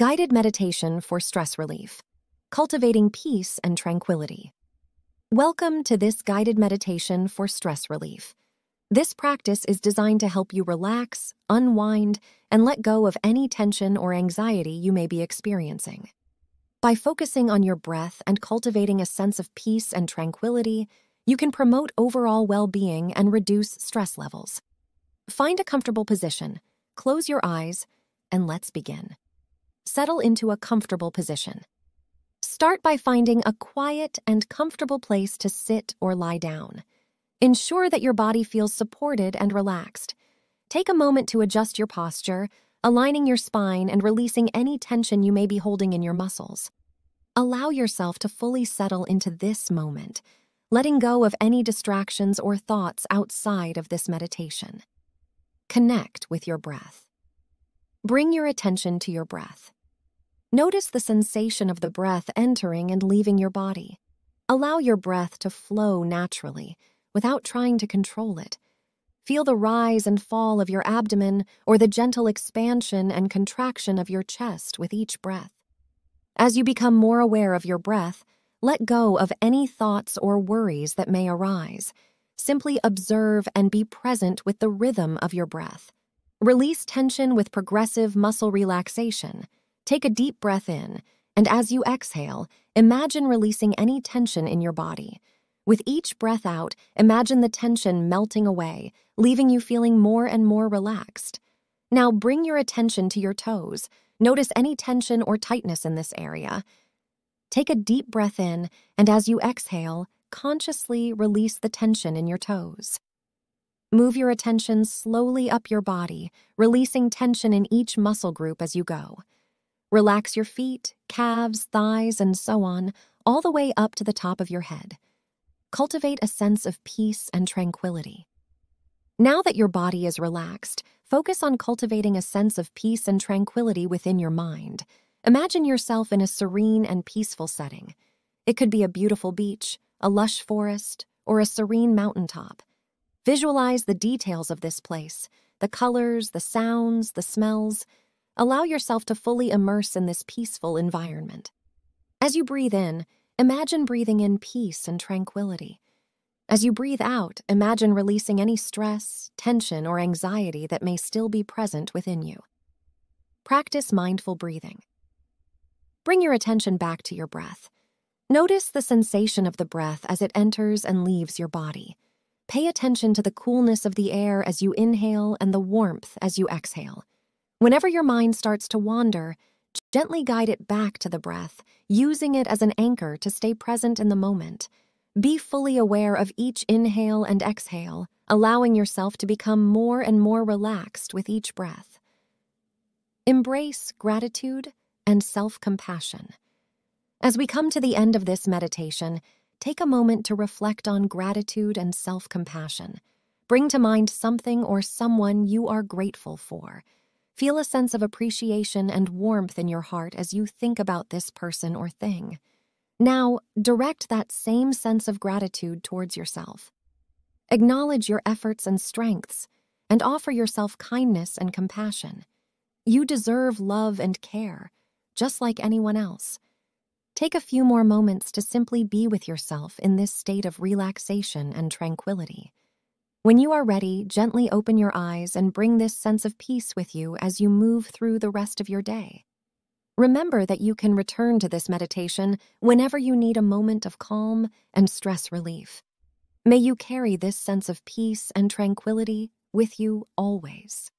Guided Meditation for Stress Relief Cultivating Peace and Tranquility. Welcome to this guided meditation for stress relief. This practice is designed to help you relax, unwind, and let go of any tension or anxiety you may be experiencing. By focusing on your breath and cultivating a sense of peace and tranquility, you can promote overall well being and reduce stress levels. Find a comfortable position, close your eyes, and let's begin settle into a comfortable position. Start by finding a quiet and comfortable place to sit or lie down. Ensure that your body feels supported and relaxed. Take a moment to adjust your posture, aligning your spine and releasing any tension you may be holding in your muscles. Allow yourself to fully settle into this moment, letting go of any distractions or thoughts outside of this meditation. Connect with your breath. Bring your attention to your breath. Notice the sensation of the breath entering and leaving your body. Allow your breath to flow naturally without trying to control it. Feel the rise and fall of your abdomen or the gentle expansion and contraction of your chest with each breath. As you become more aware of your breath, let go of any thoughts or worries that may arise. Simply observe and be present with the rhythm of your breath. Release tension with progressive muscle relaxation. Take a deep breath in, and as you exhale, imagine releasing any tension in your body. With each breath out, imagine the tension melting away, leaving you feeling more and more relaxed. Now bring your attention to your toes. Notice any tension or tightness in this area. Take a deep breath in, and as you exhale, consciously release the tension in your toes. Move your attention slowly up your body, releasing tension in each muscle group as you go. Relax your feet, calves, thighs, and so on, all the way up to the top of your head. Cultivate a sense of peace and tranquility. Now that your body is relaxed, focus on cultivating a sense of peace and tranquility within your mind. Imagine yourself in a serene and peaceful setting. It could be a beautiful beach, a lush forest, or a serene mountaintop. Visualize the details of this place the colors, the sounds, the smells. Allow yourself to fully immerse in this peaceful environment. As you breathe in, imagine breathing in peace and tranquility. As you breathe out, imagine releasing any stress, tension, or anxiety that may still be present within you. Practice mindful breathing. Bring your attention back to your breath. Notice the sensation of the breath as it enters and leaves your body. Pay attention to the coolness of the air as you inhale and the warmth as you exhale. Whenever your mind starts to wander, gently guide it back to the breath, using it as an anchor to stay present in the moment. Be fully aware of each inhale and exhale, allowing yourself to become more and more relaxed with each breath. Embrace gratitude and self compassion. As we come to the end of this meditation, take a moment to reflect on gratitude and self compassion. Bring to mind something or someone you are grateful for. Feel a sense of appreciation and warmth in your heart as you think about this person or thing. Now, direct that same sense of gratitude towards yourself. Acknowledge your efforts and strengths, and offer yourself kindness and compassion. You deserve love and care, just like anyone else. Take a few more moments to simply be with yourself in this state of relaxation and tranquility. When you are ready, gently open your eyes and bring this sense of peace with you as you move through the rest of your day. Remember that you can return to this meditation whenever you need a moment of calm and stress relief. May you carry this sense of peace and tranquility with you always.